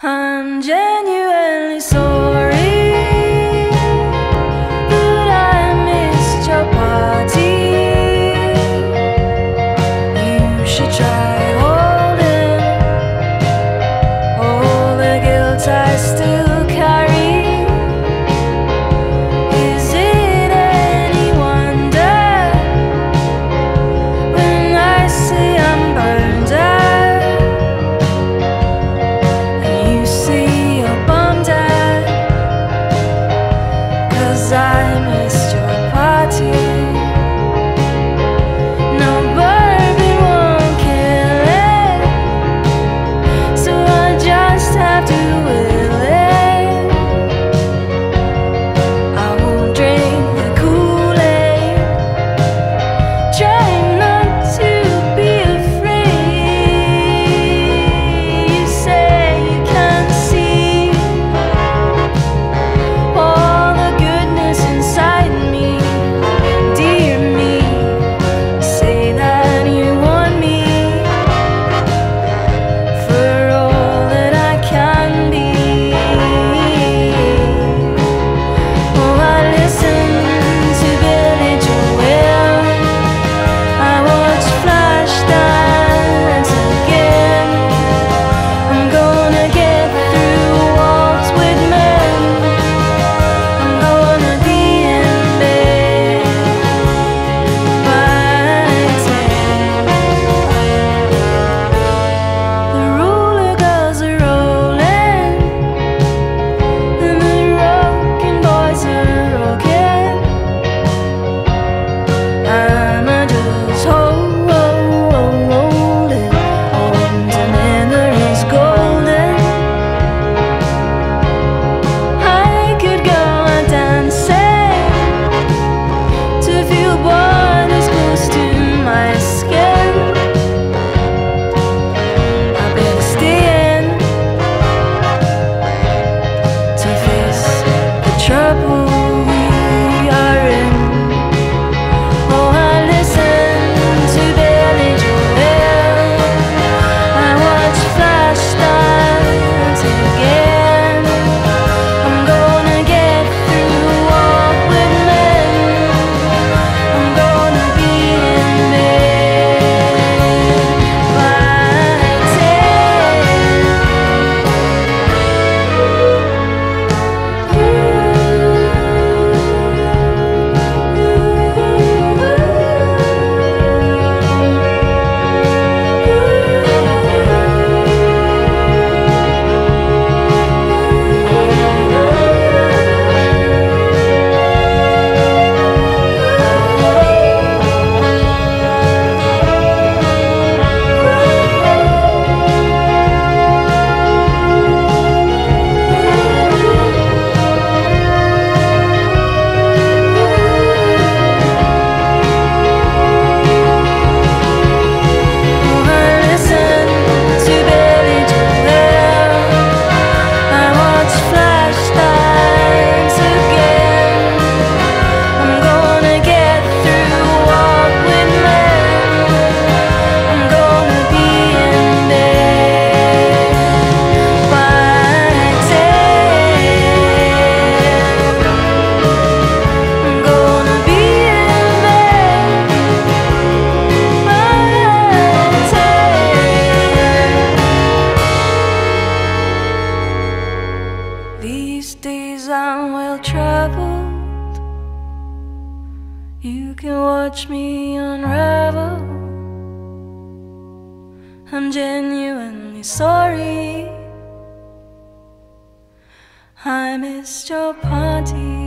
Hundred Cause I missed your party. These days I'm well traveled. You can watch me unravel. I'm genuinely sorry. I missed your party.